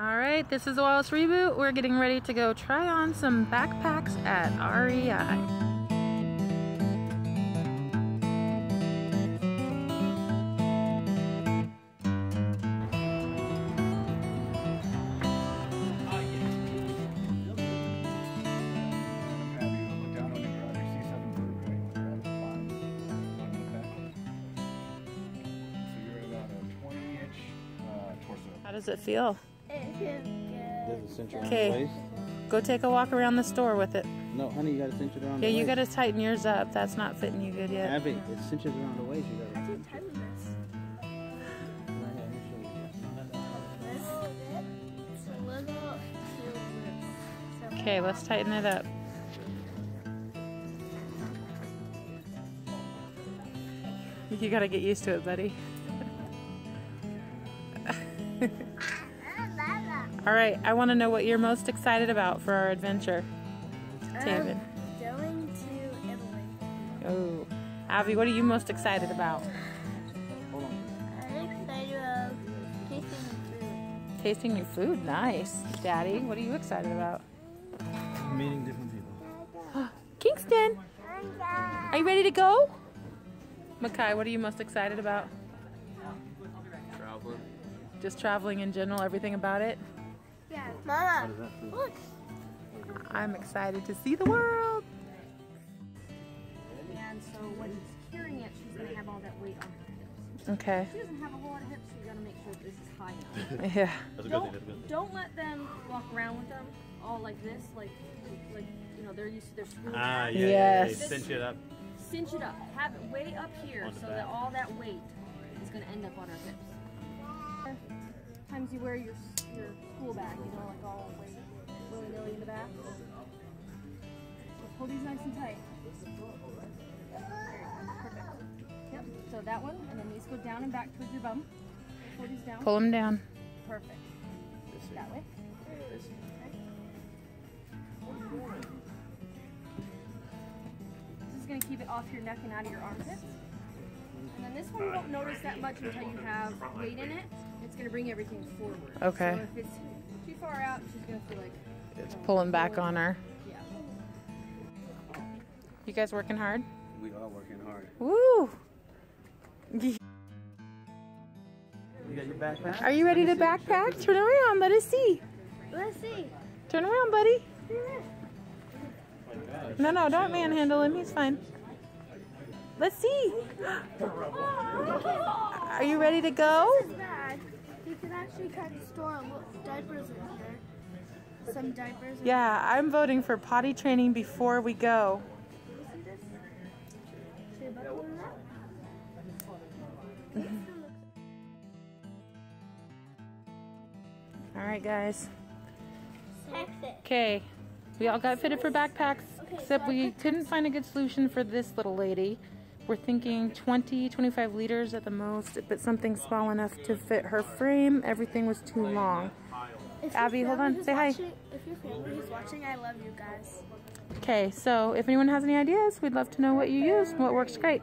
All right, this is the Wallace Reboot. We're getting ready to go try on some backpacks at REI. How does it feel? It feels good. Does it cinch around Okay. the waist? Go take a walk around the store with it. No, honey, you gotta cinch it around Yeah, the you waist. gotta tighten yours up. That's not fitting you good yet. Abby, it cinches around the waist. You gotta. I can tighten this. This, it's a little too loose. So Okay, let's tighten it up. You gotta get used to it, buddy. All right, I want to know what you're most excited about for our adventure, David. Um, going to Italy. Oh, Avi, what are you most excited about? I'm excited about tasting your food. Tasting new food, nice. Daddy, what are you excited about? Meeting different people. Kingston, are you ready to go? Makai, what are you most excited about? Traveling. Just traveling in general, everything about it? Yeah. What Mama, is that food? look. I'm excited to see the world. And so when he's carrying it, she's gonna have all that weight on her hips. Okay. She doesn't have a whole lot of hips, so you gotta make sure this is high enough. Yeah. That's a good thing. That's a Don't, good thing. don't let them walk around with them all like this, like, like you know, they're used to their school. Ah, yeah, yeah, Yes. yeah. Cinch it up. Cinch it up. Have it way up here so back. that all that weight is gonna end up on her hips. Times you wear your your school bag, you know, like all way willy nilly in the back. So pull these nice and tight. Perfect. Yep. So that one, and then these go down and back towards your bum. Pull these down. Pull them down. Perfect. That way. This is going to keep it off your neck and out of your armpits. And then this one you won't notice that much until you have weight in it. It's going to bring everything forward. Okay. So if it's too far out, she's going to feel like It's pulling back on her. yeah. You guys working hard? We are working hard. Woo! You got your backpack? Are you ready to backpack? Turn around, let us see. Let's see. Turn around, buddy. No, no, don't manhandle him. He's fine. Let's see. Are you ready to go? This is bad. You can actually kind of store little diapers in here. Some diapers. Yeah, I'm voting for potty training before we go. here. You see this? See a buckle in that? All right, guys. Okay, we all got fitted for backpacks, except we couldn't find a good solution for this little lady. We're thinking 20, 25 liters at the most, but something small enough to fit her frame. Everything was too long. If Abby, hold on, say hi. If your family is watching, I love you guys. Okay, so if anyone has any ideas, we'd love to know what you use, what works great.